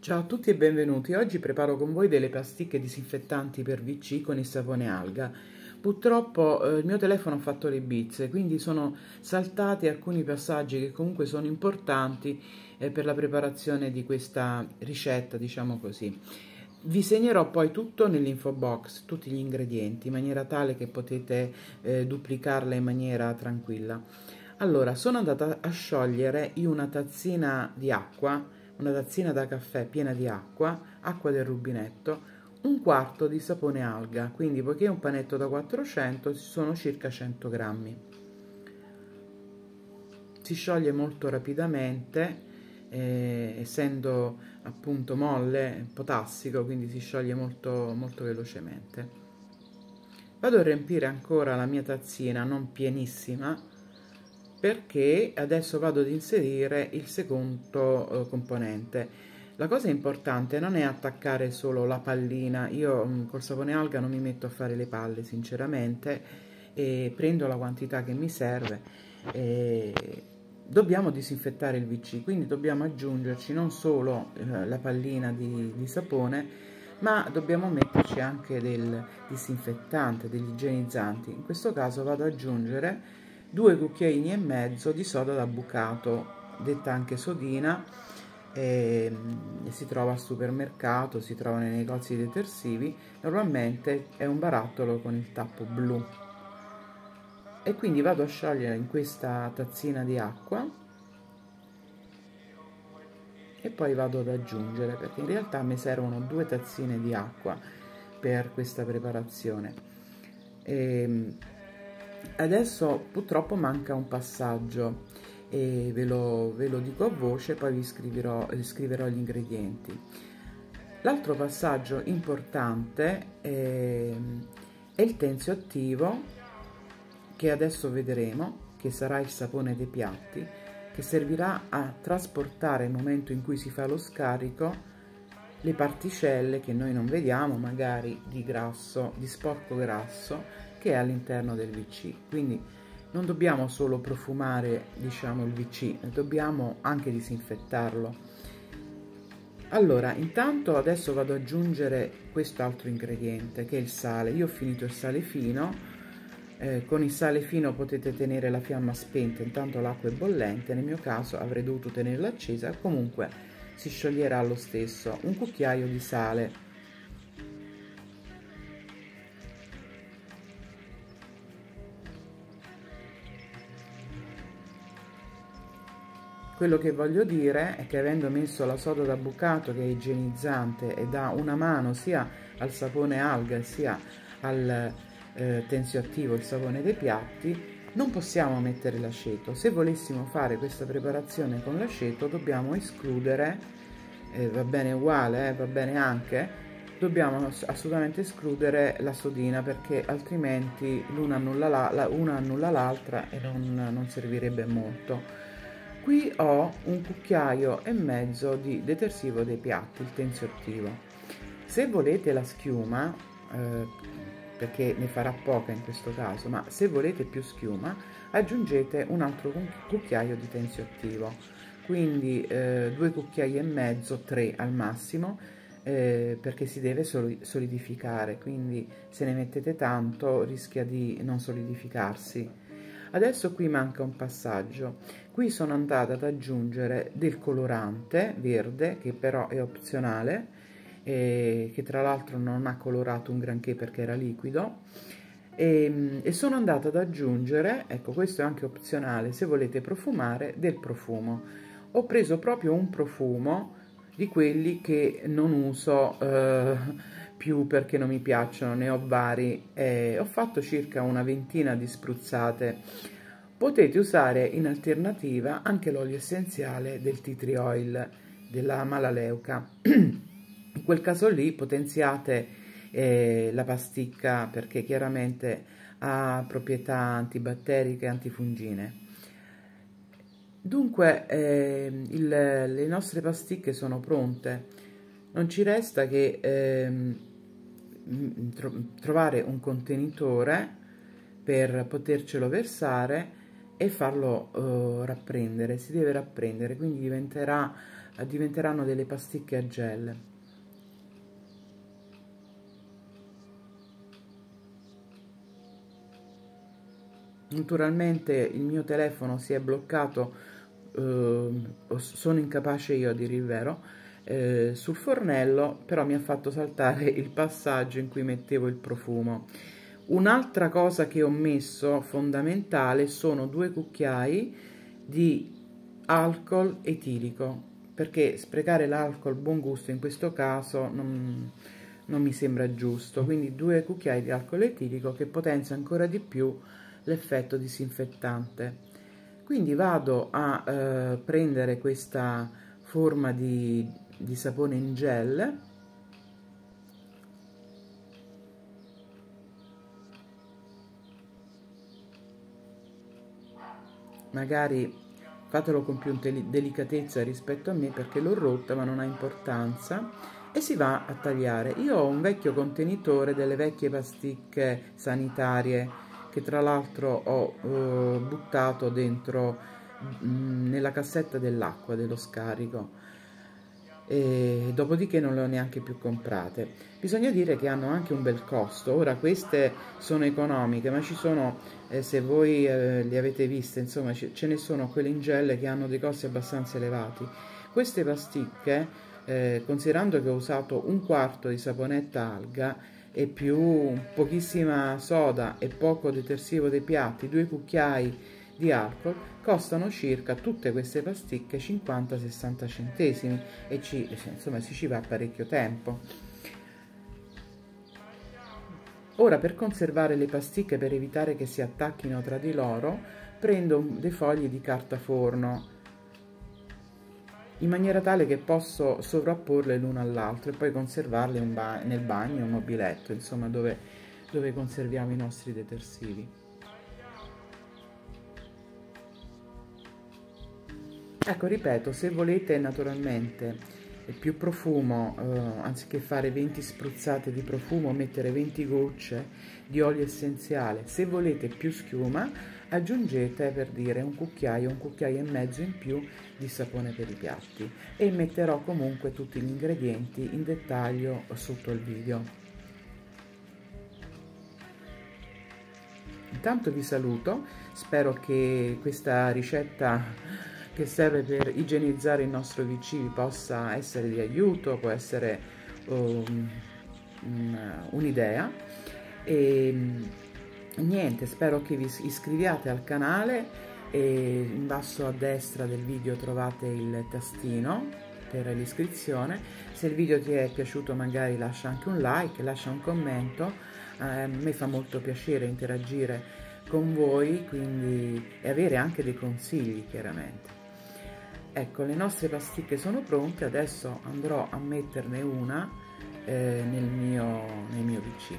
Ciao a tutti e benvenuti. Oggi preparo con voi delle pasticche disinfettanti per VC con il sapone alga. Purtroppo eh, il mio telefono ha fatto le bizze, quindi sono saltati alcuni passaggi che comunque sono importanti eh, per la preparazione di questa ricetta, diciamo così. Vi segnerò poi tutto nell'info box, tutti gli ingredienti, in maniera tale che potete eh, duplicarla in maniera tranquilla. Allora, sono andata a sciogliere io una tazzina di acqua una tazzina da caffè piena di acqua, acqua del rubinetto, un quarto di sapone alga, quindi poiché è un panetto da 400 ci sono circa 100 grammi. Si scioglie molto rapidamente, eh, essendo appunto molle, potassico, quindi si scioglie molto, molto velocemente. Vado a riempire ancora la mia tazzina, non pienissima, perché adesso vado ad inserire il secondo eh, componente. La cosa importante non è attaccare solo la pallina, io mh, mm, col sapone alga non mi metto a fare le palle sinceramente e prendo la quantità che mi serve e dobbiamo disinfettare il VC, quindi dobbiamo aggiungerci non solo eh, la pallina di, di sapone ma dobbiamo metterci anche del disinfettante, degli igienizzanti. In questo caso vado ad aggiungere due cucchiaini e mezzo di soda da bucato, detta anche sodina, e, e si trova al supermercato, si trova nei negozi detersivi, normalmente è un barattolo con il tappo blu. E quindi vado a sciogliere in questa tazzina di acqua e poi vado ad aggiungere perché in realtà mi servono due tazzine di acqua per questa preparazione. E, adesso purtroppo manca un passaggio e ve lo, ve lo dico a voce poi vi scriverò, scriverò gli ingredienti. L'altro passaggio importante è, è il tensio attivo che adesso vedremo che sarà il sapone dei piatti che servirà a trasportare il momento in cui si fa lo scarico le particelle che noi non vediamo magari di grasso di sporco grasso che è all'interno del VC. Quindi non dobbiamo solo profumare diciamo il VC, dobbiamo anche disinfettarlo. Allora, intanto adesso vado ad aggiungere quest'altro ingrediente che è il sale. Io ho finito il sale fino, eh, con il sale fino potete tenere la fiamma spenta, intanto l'acqua è bollente, nel mio caso avrei dovuto tenerla accesa, comunque si scioglierà lo stesso. Un cucchiaio di sale Quello che voglio dire è che avendo messo la soda da bucato che è igienizzante e dà una mano sia al sapone alga sia al eh, tensioattivo, il sapone dei piatti, non possiamo mettere l'aceto. Se volessimo fare questa preparazione con l'aceto dobbiamo escludere, eh, va bene uguale, eh, va bene anche, dobbiamo assolutamente escludere la sodina perché altrimenti l'una annulla l'altra e non, non servirebbe molto. Qui ho un cucchiaio e mezzo di detersivo dei piatti, il tensioattivo. Se volete la schiuma, eh, perché ne farà poca in questo caso, ma se volete più schiuma, aggiungete un altro cucchiaio di tensioattivo. Quindi eh, due cucchiai e mezzo, tre al massimo, eh, perché si deve solidificare, quindi se ne mettete tanto rischia di non solidificarsi Adesso qui manca un passaggio. Qui sono andata ad aggiungere del colorante verde, che però è opzionale, e che tra l'altro non ha colorato un granché perché era liquido. E, e, sono andata ad aggiungere, ecco questo è anche opzionale, se volete profumare, del profumo. Ho preso proprio un profumo di quelli che non uso eh, più perché non mi piacciono, ne ho vari, eh, ho fatto circa una ventina di spruzzate. Potete usare in alternativa anche l'olio essenziale del tea tree oil della malaleuca. in quel caso lì potenziate eh, la pasticca perché chiaramente ha proprietà antibatteriche e antifungine. Dunque eh, il, le nostre pasticche sono pronte, non ci resta che eh, trovare un contenitore per potercelo versare e farlo uh, rapprendere, si deve rapprendere, quindi diventerà diventeranno delle pasticche a gel. Naturalmente il mio telefono si è bloccato, eh, sono incapace io a dire il vero, eh, sul fornello, però mi ha fatto saltare il passaggio in cui mettevo il profumo. Un'altra cosa che ho messo fondamentale sono due cucchiai di alcol etilico, perché sprecare l'alcol buon gusto in questo caso non, non mi sembra giusto, quindi due cucchiai di alcol etilico che potenzia ancora di più l'effetto disinfettante. Quindi vado a eh, prendere questa forma di, di sapone in gel. Magari fatelo con più delicatezza rispetto a me perché l'ho rotta ma non ha importanza. E si va a tagliare. Io ho un vecchio contenitore delle vecchie pasticche sanitarie che tra l'altro ho eh, buttato dentro mh, mm, nella cassetta dell'acqua dello scarico e dopodiché non le ho neanche più comprate. Bisogna dire che hanno anche un bel costo. Ora queste sono economiche ma ci sono eh, se voi eh, le avete viste insomma ce ne sono quelle in gel che hanno dei costi abbastanza elevati. Queste pasticche eh, considerando che ho usato un quarto di saponetta alga e più pochissima soda e poco detersivo dei piatti, due cucchiai di alcol, costano circa tutte queste pasticche 50-60 centesimi e ci, insomma si ci va parecchio tempo. Ora per conservare le pasticche per evitare che si attacchino tra di loro prendo dei fogli di carta forno in maniera tale che posso sovrapporle l'una all'altro e poi conservarle ba nel bagno, un mobiletto, insomma dove, dove conserviamo i nostri detersivi. Ecco, ripeto, se volete naturalmente più profumo, eh, anziché fare 20 spruzzate di profumo, mettere 20 gocce di olio essenziale. Se volete più schiuma, aggiungete per dire un cucchiaio, un cucchiaio e mezzo in più di sapone per i piatti e metterò comunque tutti gli ingredienti in dettaglio sotto il video. Intanto vi saluto, spero che questa ricetta che serve per igienizzare il nostro VC possa essere di aiuto, può essere um, un'idea. E niente spero che vi iscriviate al canale e in basso a destra del video trovate il tastino per l'iscrizione. Se il video ti è piaciuto magari lascia anche un like lascia un commento. Eh, a me fa molto piacere interagire con voi quindi e avere anche dei consigli chiaramente ecco le nostre pasticche sono pronte adesso andrò a metterne una eh, nel, mio, nel mio VC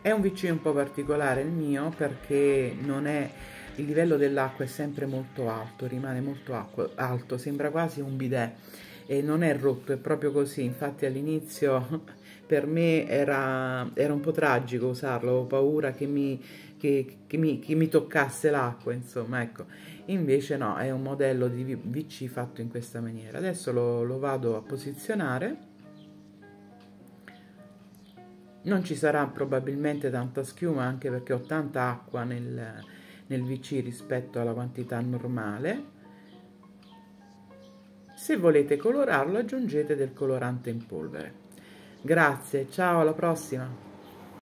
è un VC un po' particolare il mio perché non è il livello dell'acqua è sempre molto alto, rimane molto acqua, alto, sembra quasi un bidet e non è rotto, è proprio così. Infatti all'inizio per me era, era, un po' tragico usarlo, avevo paura che mi, che, che mi, che mi toccasse l'acqua, insomma, ecco. Invece no, è un modello di VC fatto in questa maniera. Adesso lo, lo vado a posizionare non ci sarà probabilmente tanta schiuma anche perché ho tanta acqua nel, nel VC rispetto alla quantità normale. Se volete colorarlo aggiungete del colorante in polvere. Grazie, ciao alla prossima!